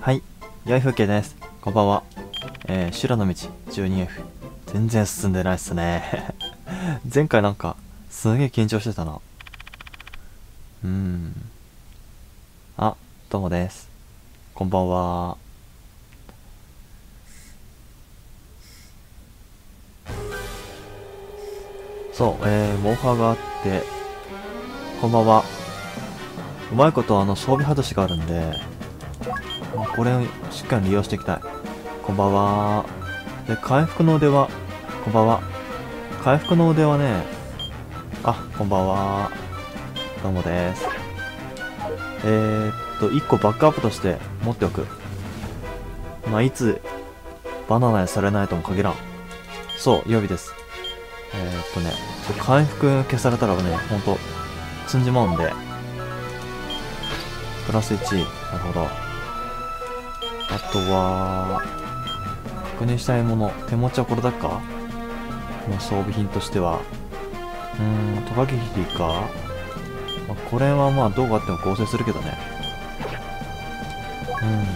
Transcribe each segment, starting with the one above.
はい、良い風景です。こんばんは。えー、修羅の道 12F。全然進んでないっすね。前回なんか、すげえ緊張してたな。うーん。あ、どうもです。こんばんは。そう、えー、モンハーがあって、こんばんは。うまいことあの装備外しがあるんで、これをしっかり利用していきたい。こんばんは。で、回復の腕は、こんばんは。回復の腕はね、あ、こんばんは。どうもです。えー、っと、1個バックアップとして持っておく。まあ、いつ、バナナにされないとも限らん。そう、予備です。えー、っとね、回復消されたらね、ほんと、積んじまうんで、プラス1、なるほど。あとは、確認したいもの、手持ちはこれだけか？まあ、装備品としては。うーん、トカゲヒリか。まあ、これはまあ、どうがあっても合成するけどね。うん。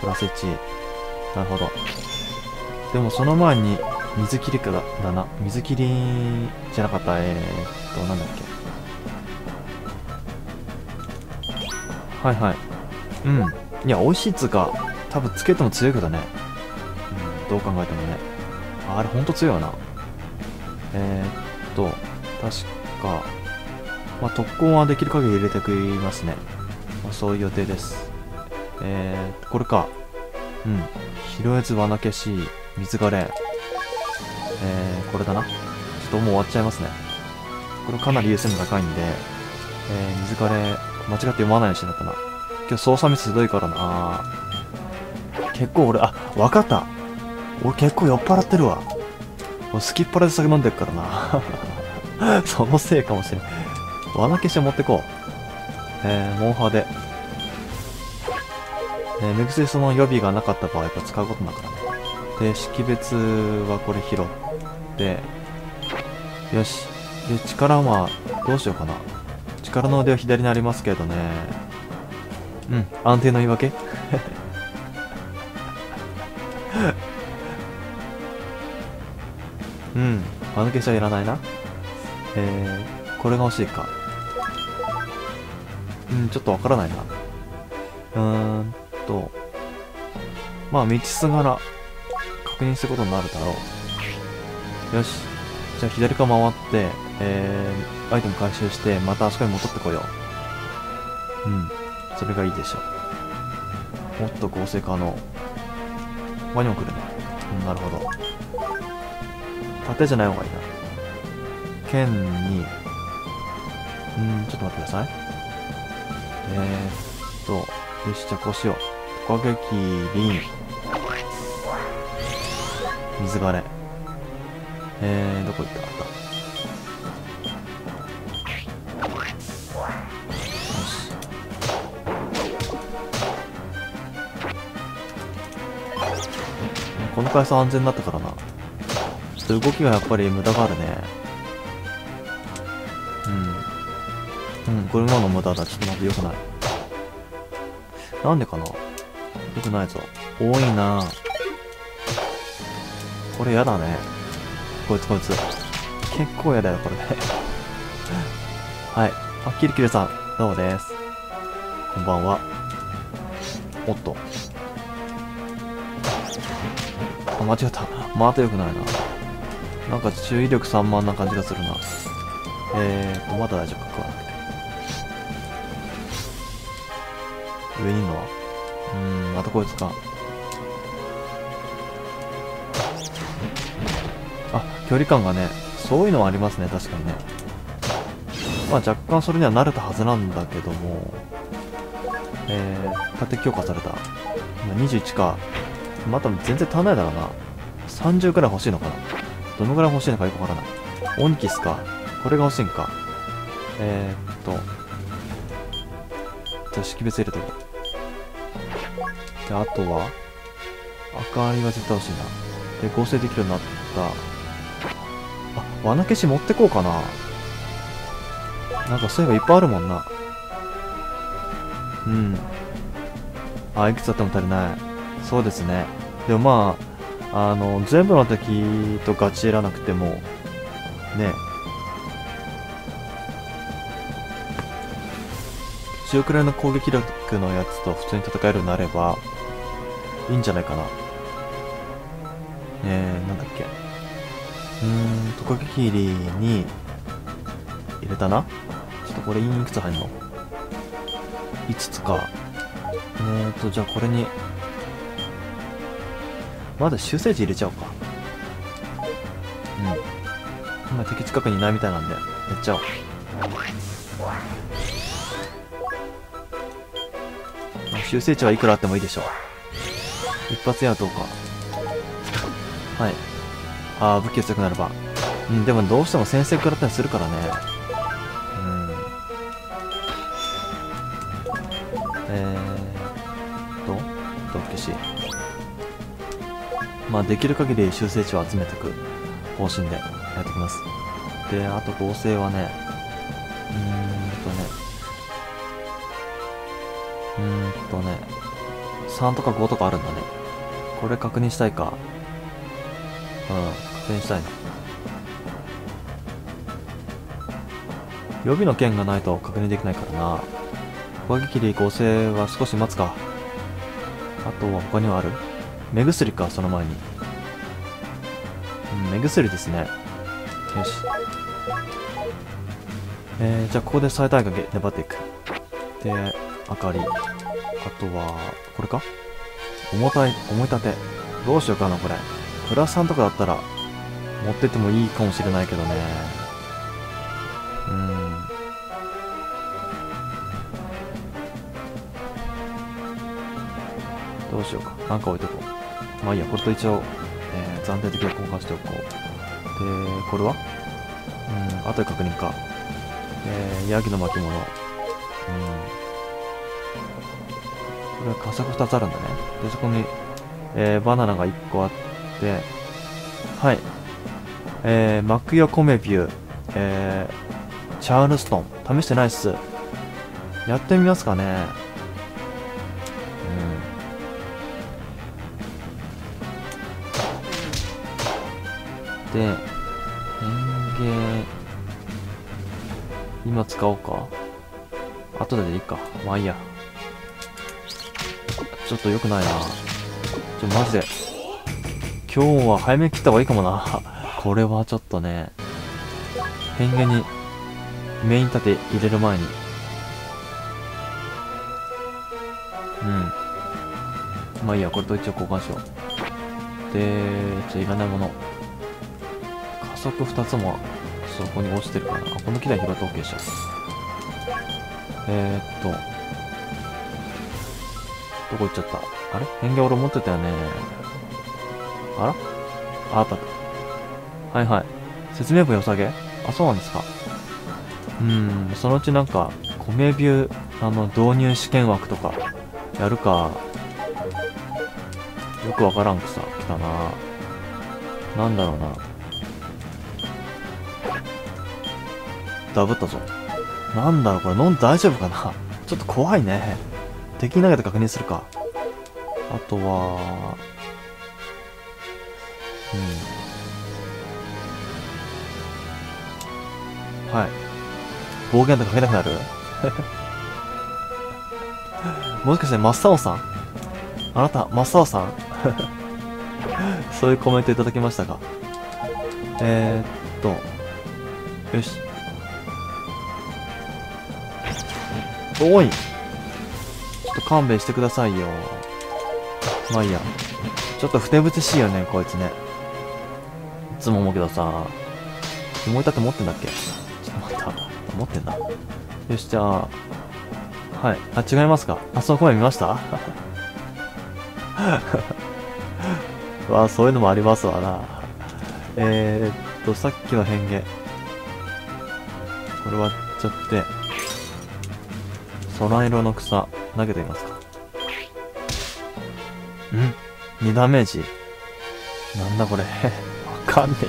プラス1。なるほど。でもその前に、水切りかだだな。水切りじゃなかった。えー、っと、なんだっけ？はいはい。うん。いや、美味しいっつうか、多分つけても強いけどね。うん、どう考えてもね。あれほんと強いよな。えー、っと、確か、まあ、特攻はできる限り入れてくりますね。まあ、そういう予定です。えー、これか。うん。拾えず罠消し、水枯れ。えー、これだな。ちょっともう終わっちゃいますね。これかなり優先度高いんで、えー、水枯れ、間違って読まないようにしてなったな。今日操作ミスひどいからな結構俺、あ、わかった俺結構酔っ払ってるわ。俺すきっ腹で酒飲んでるからな そのせいかもしれん。罠消しを持ってこう。えー、モンハーで。えー、目薬その予備がなかった場合やっぱ使うことだからね。で、識別はこれ拾って、よし。で、力は、どうしようかな。力の腕は左にありますけどね。うん、安定の言い訳？うん、間抜けしはいらないな。えー、これが欲しいか。うん、ちょっとわからないな。うーんと、まあ、道すがら確認することになるだろう。よし。じゃあ左側回って、えー、アイテム回収して、またあそこに戻ってこよう。うん。それがいいでしょう。もっと合成可能。ここにも来るね。うん、なるほど。縦じゃない方がいいな。剣に、うん、ちょっと待ってください。えー、っと、よし、じゃあこうしよう。トカゲキリン。水枯れ。えー、どこ行ったあった。よし。この階層安全になったからな。ちょっと動きがやっぱり無駄があるね。うん。うん、これ今の無駄だ。ちょっと待って、よくない。なんでかなよくないぞ。多いなこれやだね。こいつこいつ。結構やだよ、これね。はい。あ、キルキルさん、どうもです。こんばんは。おっと。あ、間違った。また良くないな。なんか注意力散漫な感じがするな。えーと、まだ大丈夫か、食わなくて。上にいるのは？うーん、またこいつか。距離感がね、そういうのはありますね、確かにね。まあ若干それには慣れたはずなんだけども、えー、縦強化された。今21か。また全然足んないだろうな。30くらい欲しいのかな。どのぐらい欲しいのかよくわからない。オニキスか。これが欲しいんか。えー、っと。じゃあ識別入れとこう。で、あとは、明かりが絶対欲しいな。で、合成できるようになった。罠消し持ってこうかな。なんかそういえばいっぱいあるもんな。うん。あ、いくつあっても足りない。そうですね。でもまあ、あの、全部の敵とガチらなくても、ね。中くらいの攻撃力のやつと普通に戦えるようになれば、いいんじゃないかな。えー、なんだっけ。うーんと、攻撃入りに、入れたな。ちょっとこれいくつ入んの ?5 つか。えーと、じゃあこれに、まず修正値入れちゃおうか。うん。今敵近くにいないみたいなんで、やっちゃおう。修正値はいくらあってもいいでしょう。一発やどうか。はい。ああ、武器が強くなれば。うん、でもどうしても先制食らったりするからね。うん。えーと、ドッケシ。まあ、できる限り修正値を集めていく方針でやっていきます。で、あと合成はね、うーんとね、うーんとね、3とか5とかあるんだね。これ確認したいか。うん、確認したいな。予備の剣がないと確認できないからな。攻撃力合成は少し待つか。あとは他にはある？目薬か、その前に。うん、目薬ですね。よし。えー、じゃあここで最大限粘っていく。で、明かり。あとは、これか？重たい、重い立て。どうしようかな、これ。プラス3とかだったら、持ってってもいいかもしれないけどね。うん。どうしようか。なんか置いとこう。まあいいや、これと一応、えー、暫定的に交換しておこう。で、これは？うん、後で確認か。えー、ヤギの巻物。うん。これは加速2つあるんだね。で、そこに、えー、バナナが1個あって、はい。えー、マクヨコメビュー、えー、チャールストン。試してないっす。やってみますかね。うん。で、変芸、今使おうか。後ででいいか。まあいいや。ちょっと良くないな。ちょ、マジで。今日は早めに切った方がいいかもな。これはちょっとね、変幻にメイン立て入れる前に。うん。まあいいや、これと一応交換しよう。で、じゃいらないもの。加速2つもそこに落ちてるかな。この機台拾って OK でしょ。えー、っと、どこ行っちゃった？あれ？変幻俺持ってたよね。あら、あった。はいはい。説明文良さげ？あ、そうなんですか。うん、そのうちなんか、コメビュー、あの、導入試験枠とか、やるか、よくわからんくさ、来たななんだろうな。ダブったぞ。なんだろう、これ飲んで大丈夫かなちょっと怖いね。敵投げて確認するか。あとは、うん。暴言とかけなくなる？もしかして真っ青さん？あなた、真っ青さん？そういうコメントいただきましたか？えー、っと、よし。おいちょっと勘弁してくださいよ。まあいいや。ちょっとふてぶてしいよね、こいつね。いつも思うけどさ、思い立って持ってんだっけ？持ってんだ。よし、じゃあ、はい。あ、違いますかあ、その声見ました？わあ、そういうのもありますわな。えー、っと、さっきの変化。これ割っちゃって、空色の草、投げてみますか。ん ?2 ダメージなんだこれ わかんねえ。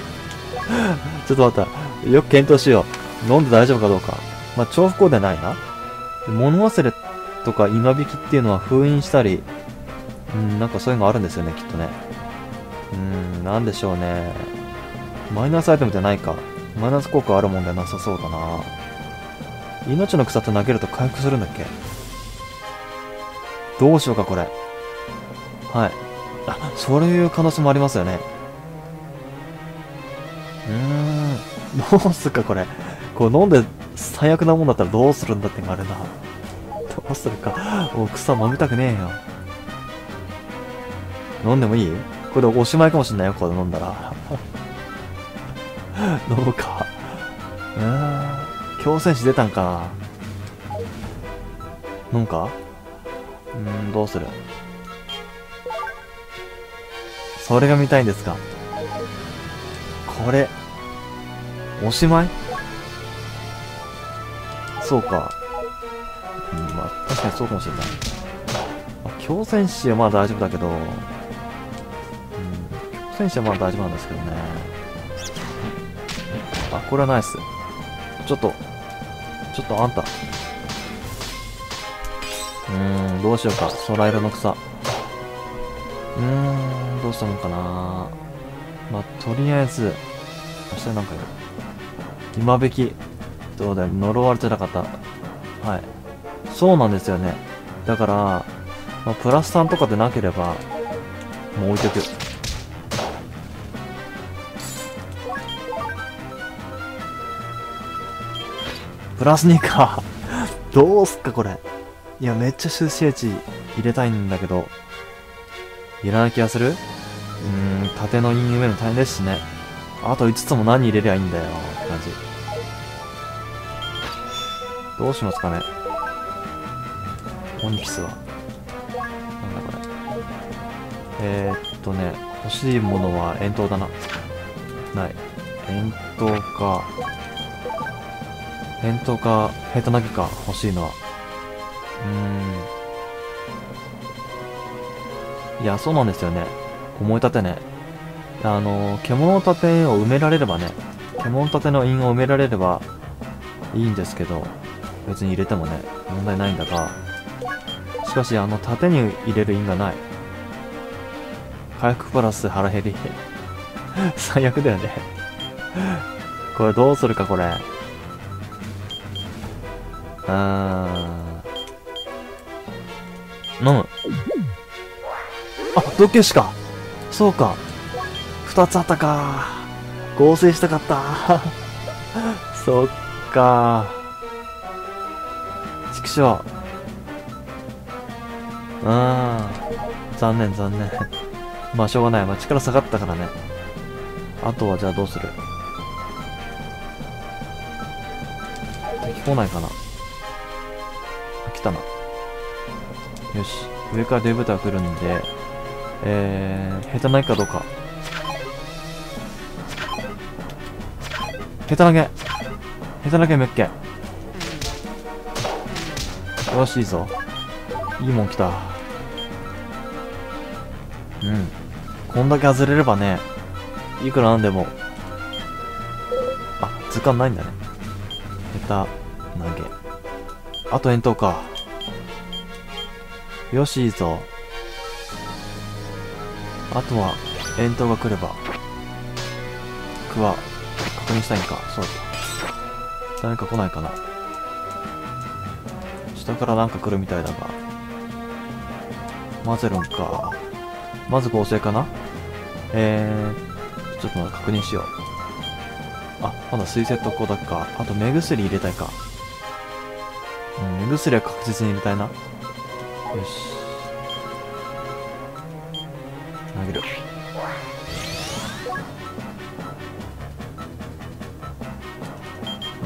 ちょっと待った。よく検討しよう。飲んで大丈夫かどうか。まあ、重複ではないな。物忘れとか今引きっていうのは封印したり、うん、なんかそういうのあるんですよね、きっとね。うん、なんでしょうね。マイナスアイテムじゃないか。マイナス効果あるもんではなさそうだな。命の草って投げると回復するんだっけ？どうしようか、これ。はい。あ、そういう可能性もありますよね。うーん、どうすか、これ。こう飲んで最悪なもんだったらどうするんだってのがあるな。どうするか。もう草飲みたくねえよ。飲んでもいい？これおしまいかもしんないよ、これ飲んだら。飲むか。うーん。強戦士出たんかな飲むか？うーん、どうする？それが見たいんですかこれ、おしまい？そうか。うん、まあ、確かにそうかもしれない。まあ、強戦士はまあ大丈夫だけど、うん、強戦士はまあ大丈夫なんですけどね。あ、これはナイス。ちょっと、ちょっとあんた。うーん、どうしようか。空色の草。うーん、どうしたもんかな。まあ、とりあえず、明日なんかよ。今べき。どうだよ、呪われてなかった。はい。そうなんですよね。だから、まあ、プラス3とかでなければ、もう置いとく。プラス2か。どうすっか、これ。いや、めっちゃ修正値入れたいんだけど、いらない気がするうーん、縦のイン埋めるの大変ですしね。あと5つも何入れりゃいいんだよ、って感じ。どうしますかね。オニキスは。なんだこれ。えー、っとね、欲しいものは円筒だな。ない。円筒か。円筒か、ヘタナギか、欲しいのは。うーん。いや、そうなんですよね。思い立てね。あの、獣の盾を埋められればね、獣の盾の印を埋められればいいんですけど、別に入れてもね、問題ないんだが、しかし、あの、盾に入れる印がない。回復プラス腹減り。最悪だよねこれどうするか、これ。うーん。飲む。あ、ドッキリしか。そうか。二つあったか。合成したかった。そっか。うん。残念残念。まあしょうがない。まあ力下がったからね。あとはじゃあどうする？敵来ないかな？あ、来たな。よし。上からデブタが来るんで、えー、下手ないかどうか。下手投げ下手投げめっけよし、いいぞ。いいもん来た。うん。こんだけ外れればね、いくらなんでも。あ、図鑑ないんだね。下手投げ。あと遠投か。よし、いいぞ。あとは、遠投が来れば。クワ、確認したいんか。そうだ。誰か来ないかな。下からなんか来るみたいだが。混ぜるんか。まず合成かな？えー、ちょっと待って確認しよう。あ、まだ水セットコーダか。あと目薬入れたいか。うん、目薬は確実に入れたいな。よし。投げる。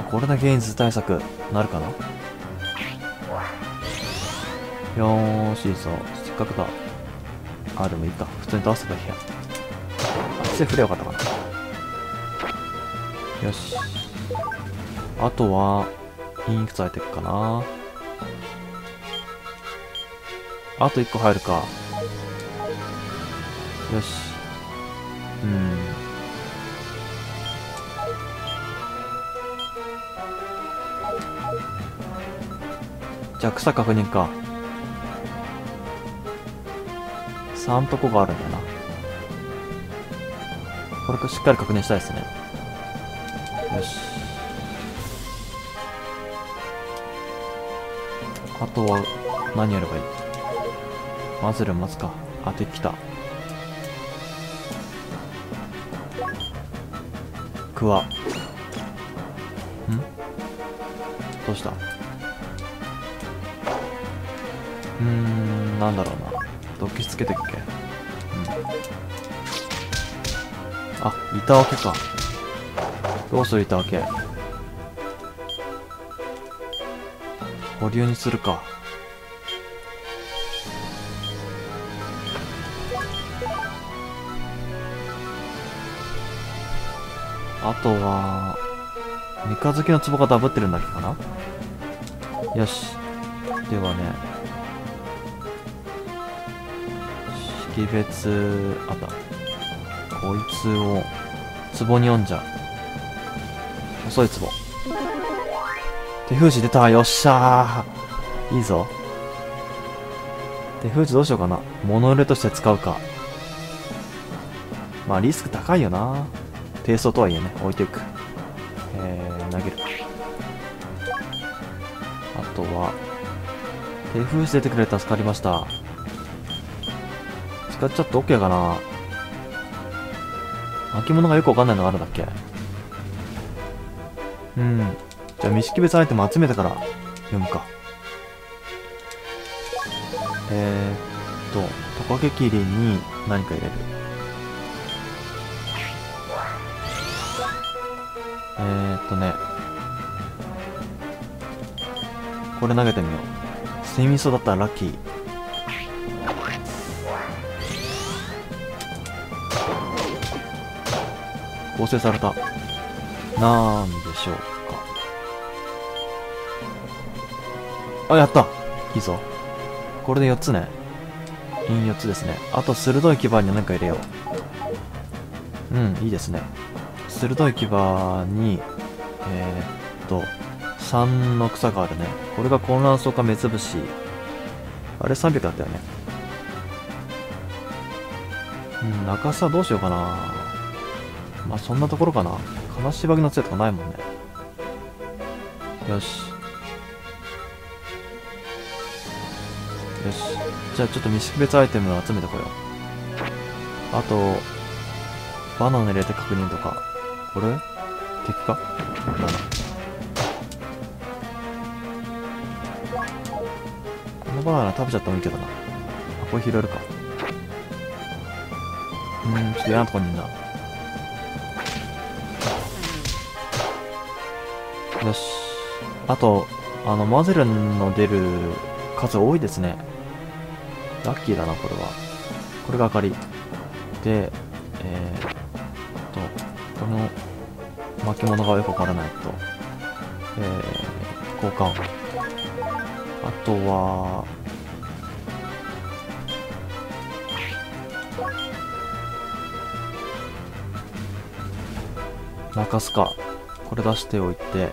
これだけ演出対策なるかな？よーしいいぞ。せっかくだ。あ、でもいいか。普通に出せばいいや。あ、セーフでよかったかな。よし。あとは、インクついてくかな。あと1個入るか。よし。うん。じゃあ草確認か3とこがあるんだな。これとしっかり確認したいですね。よし。あとは何やればいい？マズル待つか。あ敵来た。クワ。ん？どうした？うーんなんだろうな。どきつけてっけ？うん。あいたわけか。どうするいたわけ？保留にするか。あとは三日月の壺がダブってるんだっけかな？よし。ではね。識別あった。こいつを壺に読んじゃう。細い壺。手封じ出た。よっしゃー。いいぞ。手封じどうしようかな。物入れとして使うか。まあリスク高いよな。低層とはいえね置いていく。えー、投げる。あとは手封じ出てくれ助かりました。っちゃって OK かな？巻物がよくわかんないのがあるだっけ？うんじゃあ、見識別アイテム集めてから読むか。えー、っと、トカゲキリに何か入れる。えー、っとね。これ投げてみよう。セミソだったらラッキー。合成された。なんでしょうか。あ、やったいいぞ。これで4つね。陰4つですね。あと、鋭い牙に何か入れよう。うん、いいですね。鋭い牙に、えー、っと、3の草があるね。これが混乱層か目つぶし。あれ300だったよね。うん、中さどうしようかな。まあ、そんなところかな？金縛りの杖とかないもんね。よし。よし。じゃあちょっと見識別アイテムを集めてこよう。あと、バナナ入れて確認とか。これ？敵か？バナ。このバナナ食べちゃってもいいけどな。あ、これ拾えるか。うーん、ちょっと嫌なとこにいんな。よし。あと、あの、マゼルンの出る数多いですね。ラッキーだな、これは。これが明かり。で、えー、っと、この巻物がよくわからないと。えー、交換。あとは、中すか。これ出しておいて、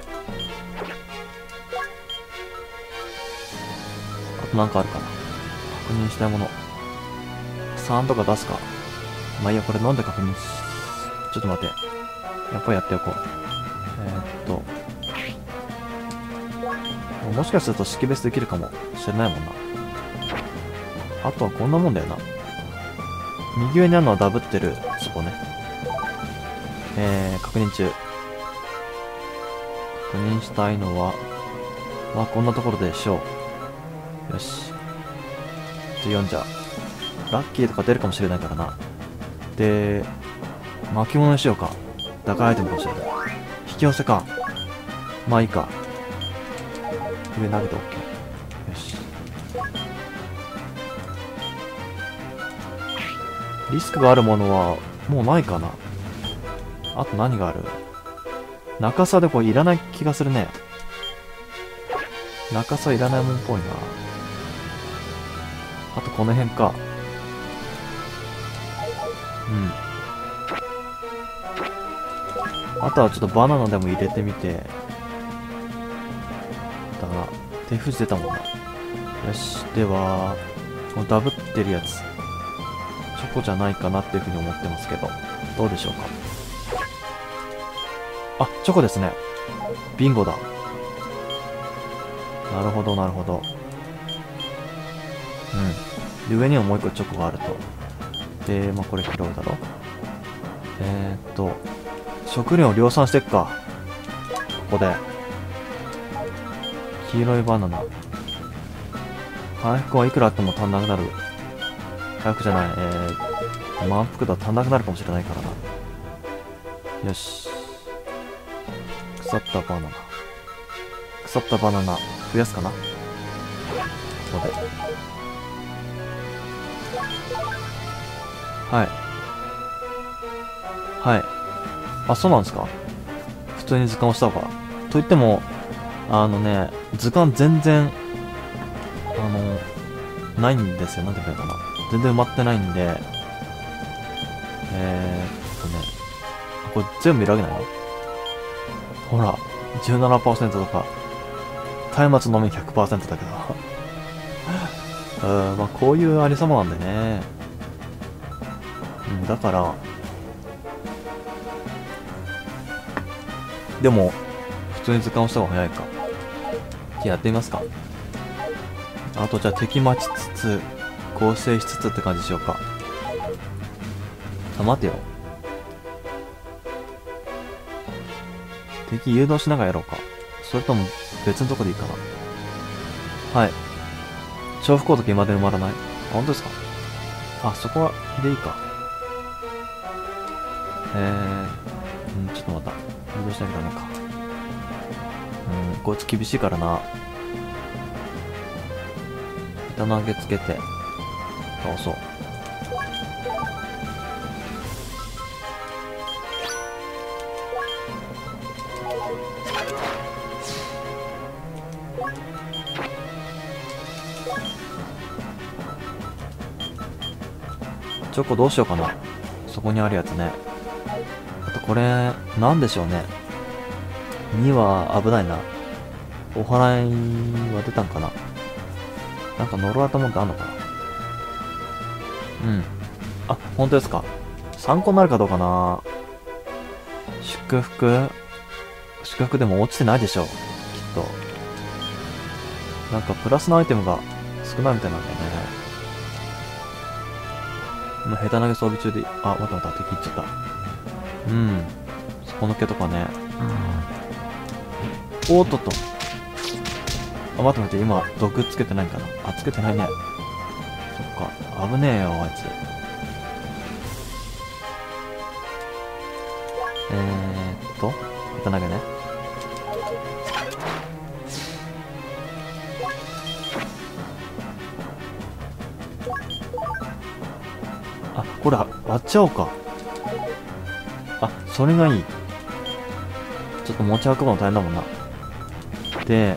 となんかあるかな。確認したいもの。3とか出すか。まあいいや、これ飲んで確認し、ちょっと待って。やっぱりやっておこう。えー、っと。もしかすると識別できるかもしれないもんな。あとはこんなもんだよな。右上にあるのはダブってる壺ね。えー、確認中。確認したいのは、まあこんなところでしょう。よし。じゃ読んじゃ。ラッキーとか出るかもしれないからな。で、巻物にしようか。打開アイテムかもしれない。引き寄せか。まあいいか。上投げて OK。よし。リスクがあるものは、もうないかな。あと何がある？中さでこれいらない気がするね。中さいらないもんっぽいな。あとこの辺か。うん。あとはちょっとバナナでも入れてみて。だが、手封じ出たもんな。よし、では、このダブってるやつ。チョコじゃないかなっていうふうに思ってますけど、どうでしょうか。あ、チョコですね。ビンゴだ。なるほど、なるほど。うん。で、上にももう一個チョコがあると。で、まあ、これ拾うだろ。えー、っと、食料を量産してっか。ここで。黄色いバナナ。回復はいくらあっても足んなくなる。回復じゃない、えー、満腹度は足んなくなるかもしれないからな。よし。腐ったバナナ。腐ったバナナ、増やすかなここで。はい。はい。あ、そうなんですか？普通に図鑑をした方が。と言っても、あのね、図鑑全然、あの、ないんですよ。なんて言うかな。全然埋まってないんで、えー、っとね、これ全部見るわけないのほら、17%とか、松明のみ100%だけど。うん、まあこういうありさまなんでね。うん、だから、でも、普通に図鑑をした方が早いか。じゃあやってみますか。あとじゃあ敵待ちつつ、構成しつつって感じしようか。あ、待てよ。敵誘導しながらやろうか。それとも別のとこでいいかな。はい。重複コードまで埋まらない？あ、本当ですか？あ、そこは、でいいか。えー、うん、ちょっとまた、移動しなきゃダメか。うん、こいつ厳しいからな。板投げつけて、倒そう。チョコどうしようかな。そこにあるやつね。あとこれ、なんでしょうね。2は危ないな。お祓いは出たんかななんか呪われたもんってあんのかなうん。あ、本当ですか。参考になるかどうかな祝福？祝福でも落ちてないでしょう。きっと。なんかプラスのアイテムが少ないみたいなんだよね。今下手投げ装備中で、あ、待った待った、敵行っちゃった。うん。そこの毛とかね。うん。おっとっと。あ、待って待って、今、毒つけてないかな。あ、つけてないね。そっか。危ねえよ、あいつ。えー、っと、下手投げね。あ、これ割っちゃおうか。あ、それがいい。ちょっと持ち運ぶの大変だもんな。で、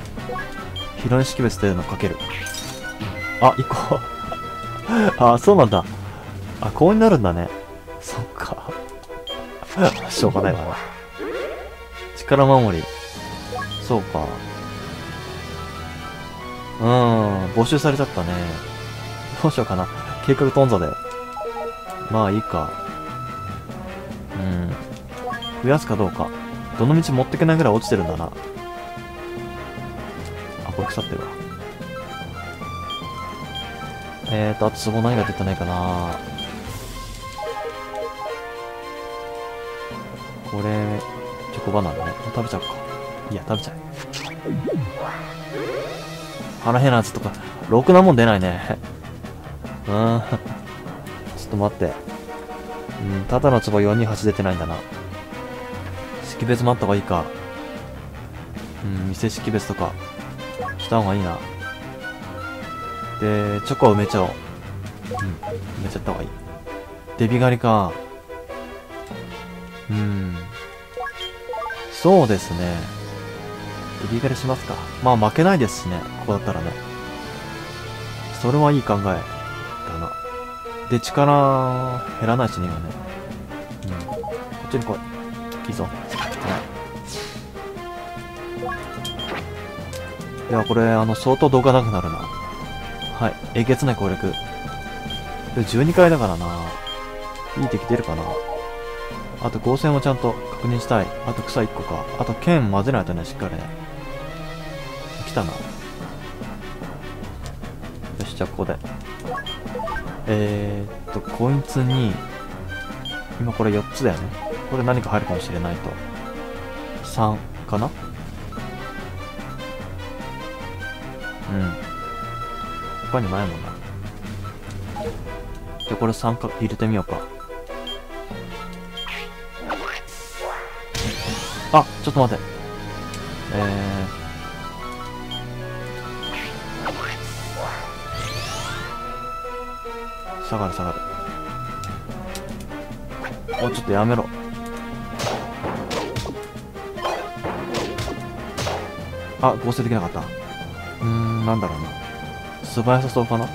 広い識別というのをかける。あ、行こう。あ、そうなんだ。あ、こうになるんだね。そっか。しょうがないわな。力守り。そうか。うん、募集されちゃったね。どうしようかな。計画頓挫だよ。まあいいか。うん。増やすかどうか。どの道持ってけないぐらい落ちてるんだな。あ、これ腐ってるわ。えーと、あと壺何が出てないかなこれ、チョコバナナね。食べちゃおうか。いや、食べちゃう。腹減らずとか、ろくなもん出ないね。うん。と待って。うん、ただの壺428出てないんだな。識別もあった方がいいか。うん、店識別とか、した方がいいな。で、チョコを埋めちゃおう。うん、埋めちゃった方がいい。デビ狩りか。うん。そうですね。デビ狩りしますか。まあ負けないですしね。ここだったらね。それはいい考えだな。で、力減らないしね、今ね。うん。こっちに来い。いいぞ。はい。いやこれあの相当動画なくなるなはいえげつない攻略で12回だからないい敵出るかなあと合成もちゃんと確認したいあと草1個かあと剣混ぜないとねしっかりね来たなよしじゃあここでえー、っとこいつに今これ4つだよね。これ何か入るかもしれないと。3かな？うん。他にないもんな。じゃこれ3か入れてみようか。あちょっと待って。えー、下がる下がる。おちょっとやめろ。あ合成できなかった。うーんなんだろうな。素早さそうかな。こ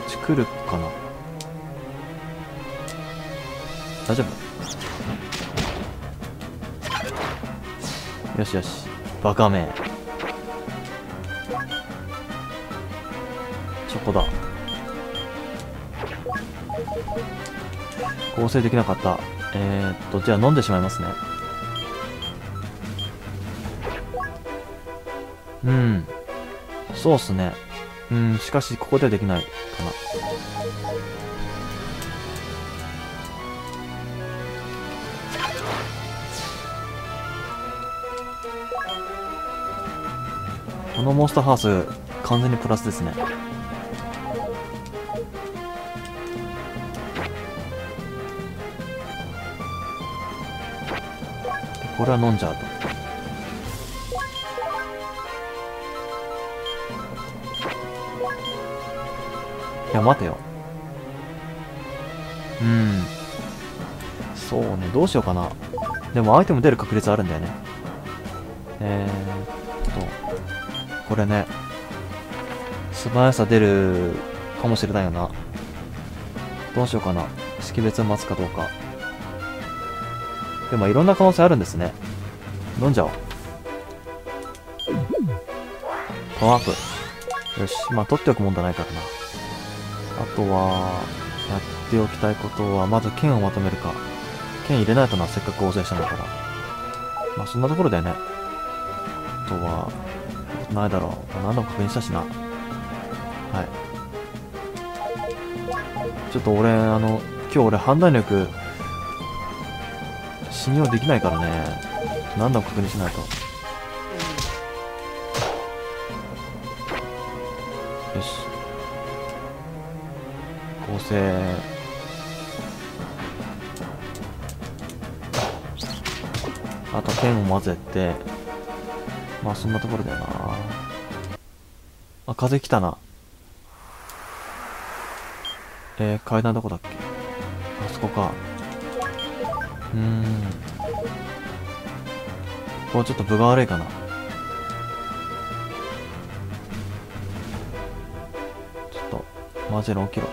っち来るかな。大丈夫？よしよし。バカめ。チョコだ。合成できなかった。えー、っとじゃあ飲んでしまいますね。うん。そうっすね。うんしかしここではできないかな。このモンスターハウス完全にプラスですね。これは飲んじゃうと。いや待てよ。うん。そうねどうしようかな。でもアイテム出る確率あるんだよね。えー、これね素早さ出るかもしれないよな。どうしようかな。識別を待つかどうか。でもいろんな可能性あるんですね。飲んじゃおう。パワーアップ。よしまあ取っておくもんじゃないからな。あとはやっておきたいことはまず剣をまとめるか。剣入れないとなせっかく合成したんだから。まあそんなところだよね。あとはないだろう何度も確認したしな。はい。ちょっと俺あの今日俺判断力信用できないからね。何度も確認しないと。よし。合成。あと剣を混ぜて。まあそんなところだよな。あ風来たな。えー、階段どこだっけ？あそこか。うーん。これちょっと分が悪いかな。ちょっとマジで起きろ。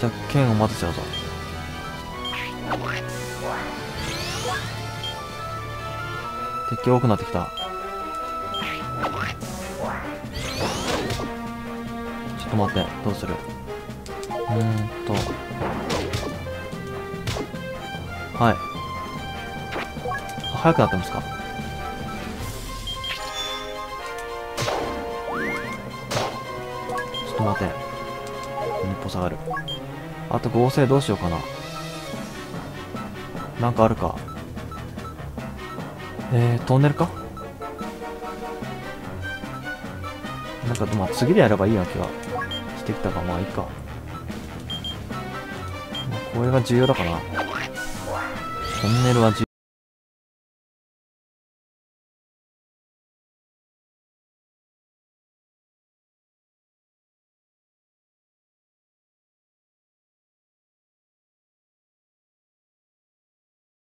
じゃあ剣を混ぜちゃうぞ。敵多くなってきた。ちょっと待ってどうする？うんと。はい。早くなってますか？ちょっと待って。一歩下がる。あと合成どうしようかな。なんかあるか？えー、トンネルか？なんかまあ次でやればいいような気がしてきたかまあいいか、これが重要だかなトンネルは重要。